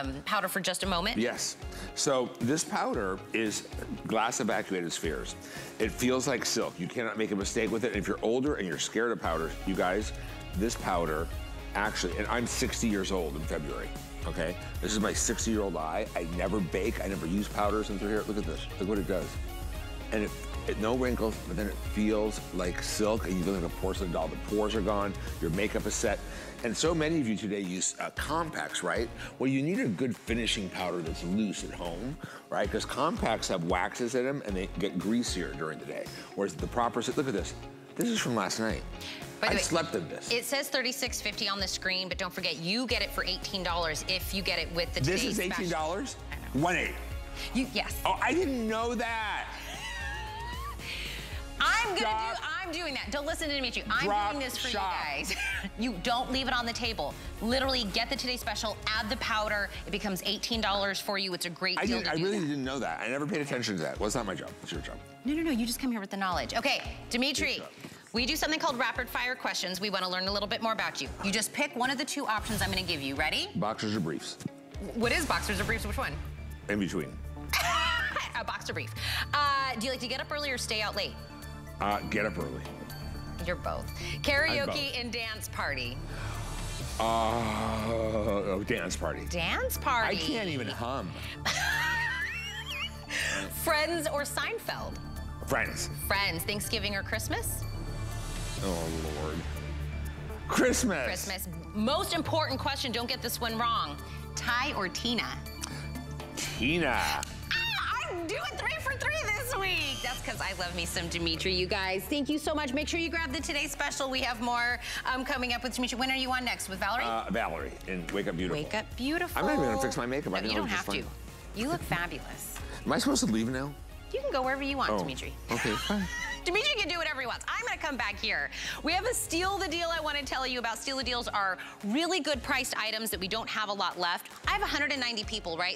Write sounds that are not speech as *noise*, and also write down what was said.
um, powder for just a moment? Yes. So this powder is glass evacuated spheres. It feels like silk. You cannot make a mistake with it. And if you're older and you're scared of powders, you guys, this powder actually, and I'm 60 years old in February, okay? This is my 60 year old eye. I never bake, I never use powders into here. Look at this, look what it does. And it, it, no wrinkles, but then it feels like silk and you look like a porcelain doll. The pores are gone, your makeup is set. And so many of you today use uh, compacts, right? Well, you need a good finishing powder that's loose at home, right? Because compacts have waxes in them and they get greasier during the day. Whereas the proper, set look at this. This is from last night. By the I way, slept in this. It says $36.50 on the screen, but don't forget, you get it for $18 if you get it with the This is $18? One eight. You, yes. Oh, I didn't know that. I'm gonna do, I'm doing that. Don't listen to Dimitri. I'm doing this for shop. you guys. *laughs* you don't leave it on the table. Literally get the Today Special, add the powder. It becomes $18 for you. It's a great I, deal to I really that. didn't know that. I never paid attention to that. Well, it's not my job. It's your job. No, no, no, you just come here with the knowledge. Okay, Dimitri, we do something called rapid fire questions. We wanna learn a little bit more about you. You just pick one of the two options I'm gonna give you. Ready? Boxers or briefs? What is boxers or briefs? Which one? In between. *laughs* a boxer brief. Uh, do you like to get up early or stay out late? Uh, get up early. You're both. Karaoke both. and dance party. Uh, oh, dance party. Dance party. I can't even hum. *laughs* Friends or Seinfeld? Friends. Friends, Thanksgiving or Christmas? Oh, Lord. Christmas. Christmas. Most important question, don't get this one wrong. Ty or Tina? Tina. I'm doing three for three this week. That's because I love me some Dimitri, you guys. Thank you so much. Make sure you grab the Today Special. We have more um, coming up with Dimitri. When are you on next? With Valerie? Uh, Valerie in Wake Up Beautiful. Wake up beautiful. I'm not even gonna fix my makeup. I No, think you don't have to. You look fabulous. Am I supposed to leave now? You can go wherever you want, Oh, Dimitri. okay, *laughs* fine. Dimitri can do whatever he wants. I'm gonna come back here. We have a steal the deal I wanna tell you about. Steal the deals are really good priced items that we don't have a lot left. I have 190 people, right?